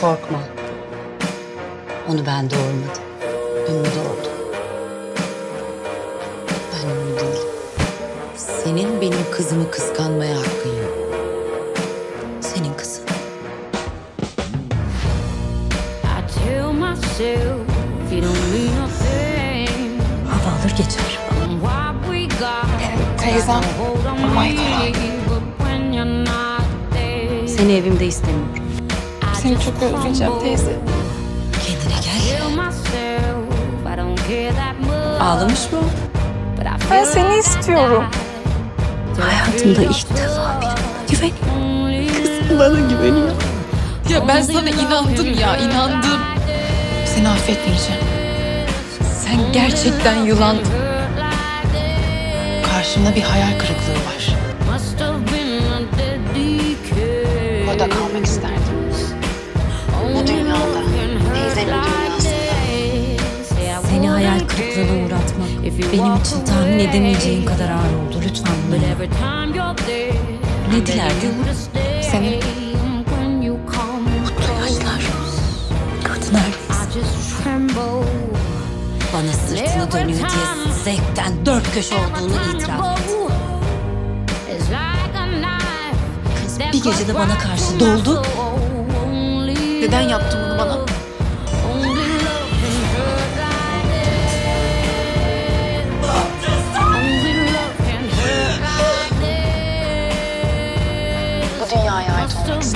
Korkma. Onu ben doğurmadım. Ümmü doğurdu. Ben Ümmü değilim. Senin benim kızımı kıskanmaya hakkın yok. Senin kızın. Hava alır geçer. Teyzem, there, Seni evimde istemiyorum. Seni çok özleyeceğim teyze. Kendine gel. Ağlamış mı? Ben seni istiyorum. Hayatımda ilk defa bir güven. only Bana güveniyor. Ya ben sana inandım ya, inandım. Seni affetmeyeceğim. Sen gerçekten yılandın. Karşımda bir hayal kırıklığı var. Kırıklığına uğratmak benim için tahmin edemeyeceğin kadar ağır oldu. Lütfen bunu Ne dilerdin? come Mutlu yaşlar. Kadın. Bana sırtını dönüyor diye zevkten dört köşe olduğunu itiraf et. Kız bir gecede bana karşı doldu. Neden yaptın bunu bana? Dünyaya ait olmak kiss.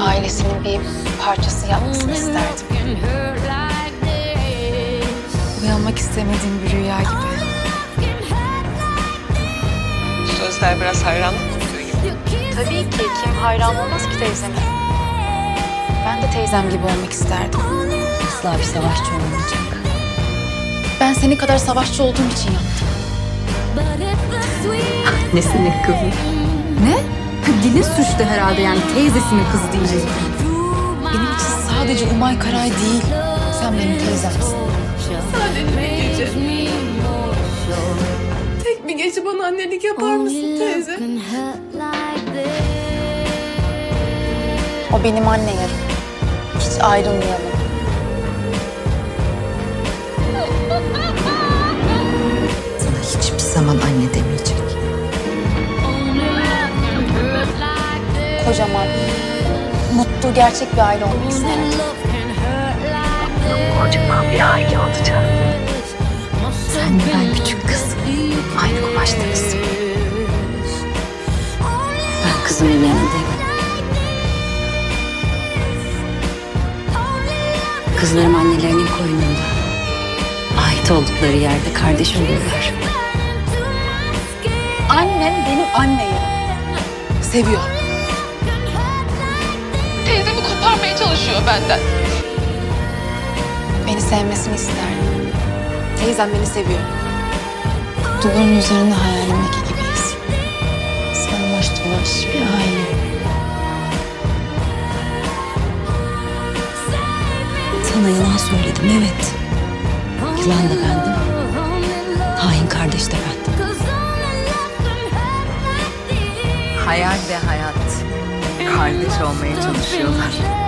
Ailesinin bir parçası yapmasını isterdim. love can hurt like this. Uyanmak istemediğim bir rüya gibi. Can hurt like Sözler biraz hayranlık kokuyor gibi. Tabii ki kim hayran olmaz ki teyzeme. Ben de teyzem gibi olmak isterdim. Asla bir savaşçı olmayacak. Ben senin kadar savaşçı olduğum için yaptım. But sweet Nesinin kızı? Ne? Dilin suçtu herhalde yani teyzesinin kızı diyecek. Benim için sadece Umay Karay değil. Sen benim teyzemsin. Tek bir gece bana annelik yapar mısın teyze? O benim anne yarım. Hiç ayrılmayalım. Sana hiçbir zaman anne demeyecek. Kocaman, mutlu, gerçek bir aile olmak isterdim. Kocaman bir aile olacak. Sen de ben küçük kız. Aynı kumaştayız. Ben kızımın yanındayım. Kızlarım annelerinin koynunda. Ait oldukları yerde kardeş oluyorlar. Annem benim anne yarım. Seviyor. Benden. Beni sevmesini isterdim. Teyzem beni seviyor. Duvarın üzerinde hayalimdeki gibiyiz. Sarmaş dolaş bir aile. Sana yalan söyledim evet. Yılan da bendim. Hain kardeş de bendim. Hayal ve hayat kardeş olmaya çalışıyorlar.